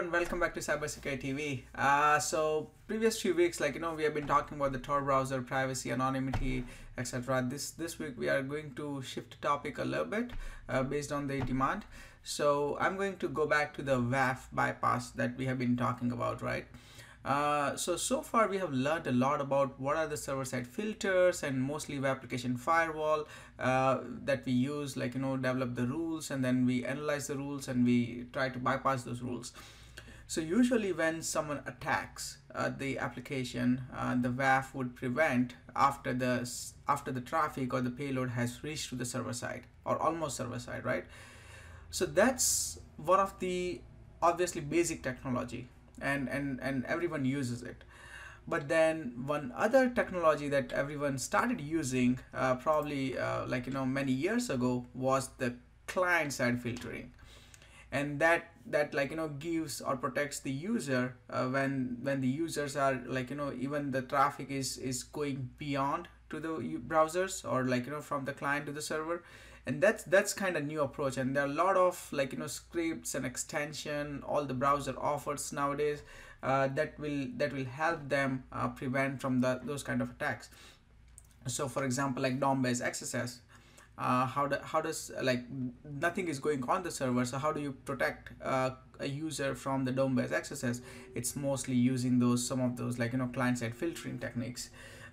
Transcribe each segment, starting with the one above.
everyone, welcome back to Cybersecurity TV. Uh, so previous few weeks, like you know, we have been talking about the Tor browser, privacy, anonymity, etc. This this week we are going to shift topic a little bit uh, based on the demand. So I'm going to go back to the WAF bypass that we have been talking about, right? Uh, so so far we have learned a lot about what are the server-side filters and mostly web application firewall uh, that we use like you know develop the rules and then we analyze the rules and we try to bypass those rules. So usually when someone attacks uh, the application uh, the WAF would prevent after the after the traffic or the payload has reached to the server side or almost server side right? So that's one of the obviously basic technology and and and everyone uses it. But then one other technology that everyone started using uh, probably uh, like you know many years ago was the client side filtering. And that that like you know gives or protects the user uh, when when the users are like you know even the traffic is is going beyond to the browsers or like you know from the client to the server. And that's that's kind of new approach. And there are a lot of like you know scripts and extension all the browser offers nowadays uh, that will that will help them uh, prevent from the those kind of attacks. So for example like DOM based XSS uh, how, do, how does like nothing is going on the server so how do you protect uh, a user from the DOM based XSS it's mostly using those some of those like you know client side filtering techniques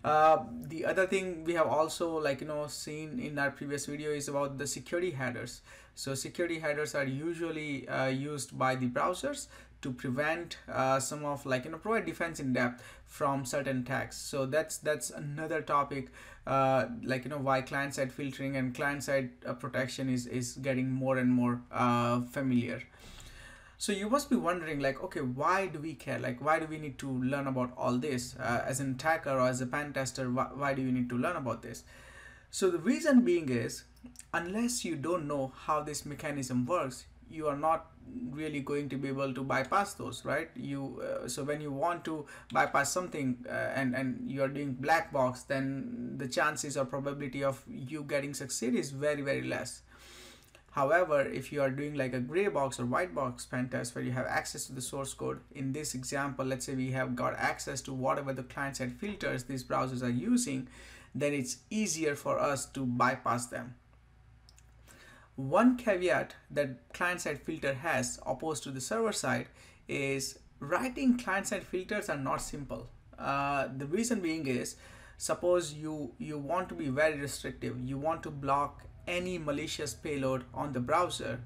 uh, the other thing we have also like you know seen in our previous video is about the security headers so security headers are usually uh, used by the browsers to prevent uh, some of like you know provide defense in depth from certain attacks. So that's that's another topic uh, like you know why client side filtering and client side uh, protection is is getting more and more uh, familiar so you must be wondering like, okay, why do we care? Like, why do we need to learn about all this uh, as an attacker or as a pen tester? Why, why do you need to learn about this? So the reason being is, unless you don't know how this mechanism works, you are not really going to be able to bypass those right you uh, so when you want to bypass something uh, and and you are doing black box then the chances or probability of you getting succeed is very very less However, if you are doing like a gray box or white box pen test where you have access to the source code, in this example, let's say we have got access to whatever the client-side filters these browsers are using, then it's easier for us to bypass them. One caveat that client-side filter has opposed to the server side is writing client-side filters are not simple. Uh, the reason being is suppose you you want to be very restrictive you want to block any malicious payload on the browser.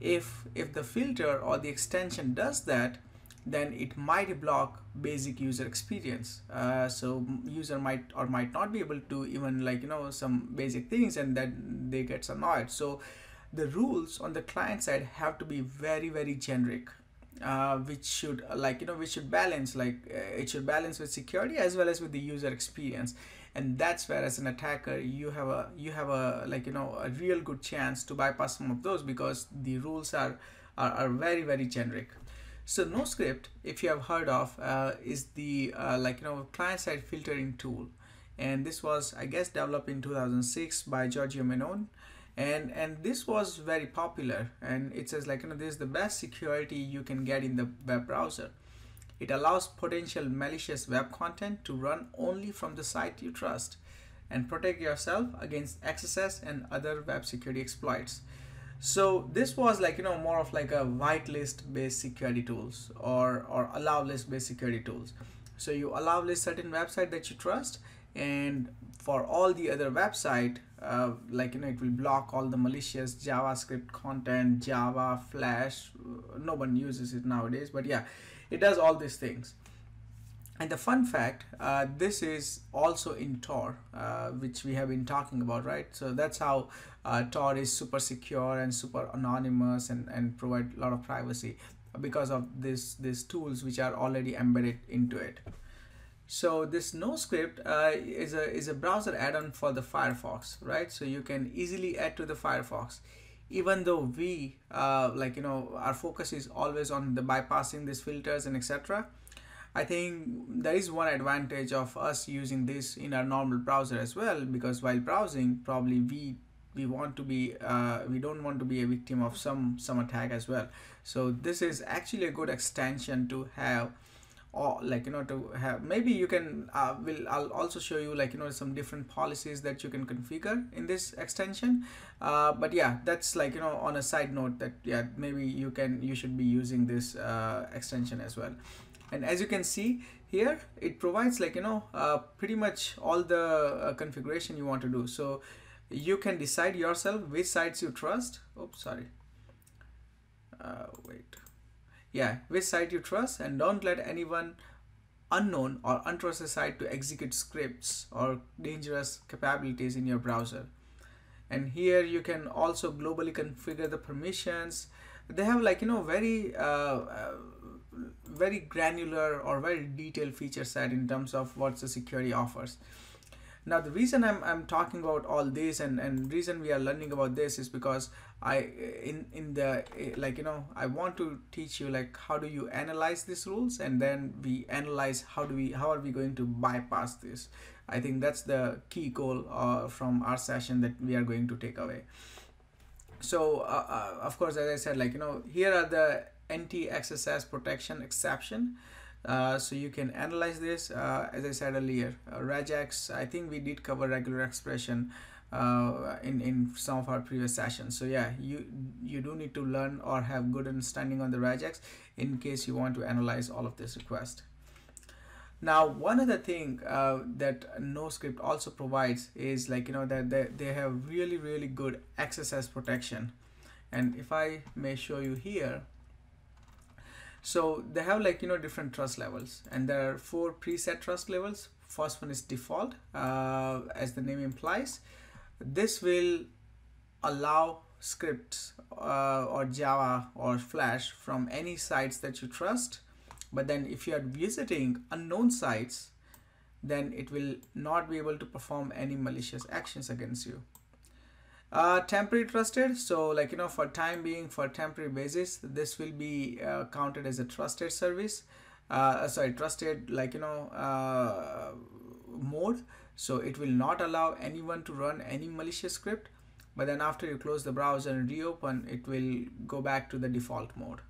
If if the filter or the extension does that then it might block basic user experience. Uh, so user might or might not be able to even like you know some basic things and then they get annoyed. So the rules on the client side have to be very very generic uh, which should like you know which should balance like uh, it should balance with security as well as with the user experience and that's where as an attacker you have a you have a like you know a real good chance to bypass some of those because the rules are are, are very very generic. So NoScript if you have heard of uh, is the uh, like you know client side filtering tool. And this was I guess developed in 2006 by Giorgio Mennone and and this was very popular. And it says like you know this is the best security you can get in the web browser it allows potential malicious web content to run only from the site you trust and protect yourself against XSS and other web security exploits. So this was like, you know, more of like a whitelist based security tools or, or allow list based security tools. So you allow list certain website that you trust and for all the other website, uh, like, you know, it will block all the malicious JavaScript content, Java, Flash. No one uses it nowadays, but yeah, it does all these things. And the fun fact uh, this is also in tor uh, which we have been talking about right? So that's how uh, tor is super secure and super anonymous and and provide a lot of privacy because of this these tools which are already embedded into it. So this NoScript uh, is a is a browser add-on for the Firefox right? So you can easily add to the Firefox even though we uh, like you know our focus is always on the bypassing these filters and etc I think there is one advantage of us using this in our normal browser as well because while browsing probably we we want to be uh, we don't want to be a victim of some some attack as well. So this is actually a good extension to have or like you know to have maybe you can uh, will I'll also show you like you know some different policies that you can configure in this extension. Uh, but yeah that's like you know on a side note that yeah maybe you can you should be using this uh, extension as well. And as you can see here it provides like you know uh, pretty much all the uh, configuration you want to do. So you can decide yourself which sites you trust. Oops sorry. Uh, wait yeah which site you trust and don't let anyone unknown or untrusted site to execute scripts or dangerous capabilities in your browser. And here you can also globally configure the permissions. They have like you know very uh, uh, very granular or very detailed feature set in terms of what the security offers now the reason I'm, I'm talking about all this and and reason we are learning about this is because I in in the like you know I want to teach you like how do you analyze these rules and then we analyze how do we how are we going to bypass this. I think that's the key goal uh, from our session that we are going to take away. So uh, uh, of course as I said like you know here are the anti-XSS protection exception uh, so you can analyze this uh, as I said earlier uh, regex I think we did cover regular expression uh, in in some of our previous sessions. So yeah you you do need to learn or have good understanding on the regex in case you want to analyze all of this request. Now one other thing uh, that NoScript also provides is like you know that they, they have really really good XSS protection. And if I may show you here so they have like you know different trust levels. And there are four preset trust levels. First one is default uh, as the name implies. This will allow scripts uh, or java or flash from any sites that you trust. But then if you are visiting unknown sites then it will not be able to perform any malicious actions against you uh, temporary trusted. So like you know for time being for temporary basis this will be uh, counted as a trusted service. Uh, sorry trusted like you know uh, mode. So it will not allow anyone to run any malicious script. But then after you close the browser and reopen it will go back to the default mode.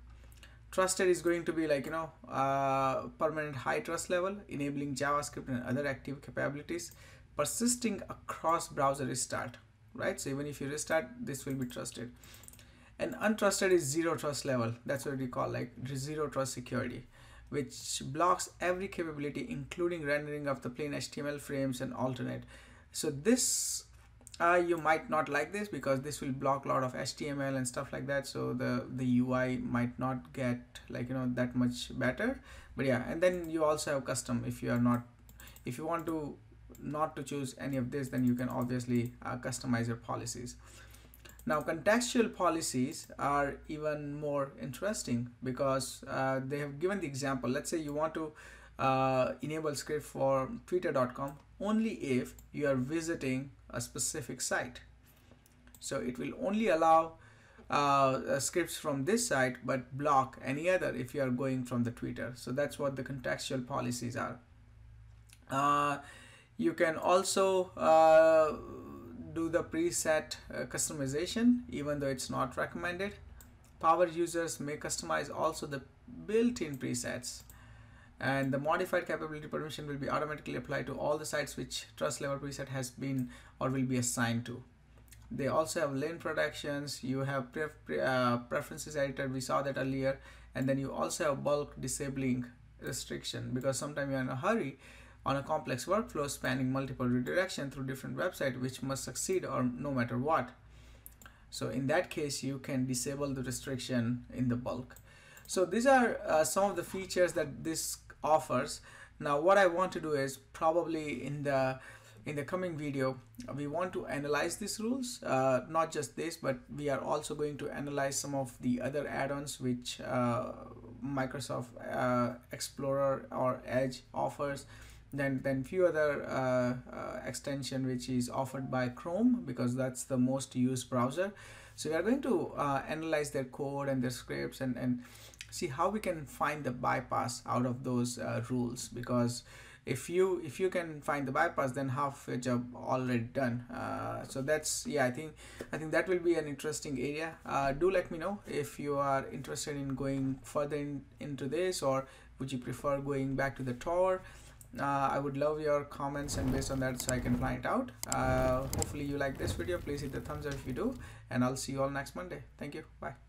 Trusted is going to be like you know uh, permanent high trust level enabling javascript and other active capabilities persisting across browser restart right? So even if you restart this will be trusted. And untrusted is zero trust level. That's what we call like zero trust security which blocks every capability including rendering of the plain html frames and alternate. So this uh, you might not like this because this will block a lot of html and stuff like that. So the the ui might not get like you know that much better. But yeah and then you also have custom if you are not if you want to not to choose any of this then you can obviously uh, customize your policies. Now contextual policies are even more interesting because uh, they have given the example. Let's say you want to uh, enable script for twitter.com only if you are visiting a specific site. So it will only allow uh, scripts from this site but block any other if you are going from the twitter. So that's what the contextual policies are. Uh, you can also uh, do the preset uh, customization even though it's not recommended. Power users may customize also the built-in presets. And the modified capability permission will be automatically applied to all the sites which trust level preset has been or will be assigned to. They also have LAN protections. You have uh, preferences editor we saw that earlier. And then you also have bulk disabling restriction because sometimes you're in a hurry on a complex workflow spanning multiple redirection through different websites which must succeed or no matter what. So in that case, you can disable the restriction in the bulk. So these are uh, some of the features that this offers. Now what I want to do is probably in the in the coming video, we want to analyze these rules, uh, not just this, but we are also going to analyze some of the other add-ons which uh, Microsoft uh, Explorer or Edge offers then then few other uh, uh, extension which is offered by Chrome because that's the most used browser. So we are going to uh, analyze their code and their scripts and and see how we can find the bypass out of those uh, rules because if you if you can find the bypass then half your job already done. Uh, so that's yeah i think i think that will be an interesting area. Uh, do let me know if you are interested in going further in, into this or would you prefer going back to the Tor uh, I would love your comments and based on that so I can plan it out. Uh, hopefully you like this video. Please hit the thumbs up if you do. And I'll see you all next Monday. Thank you. Bye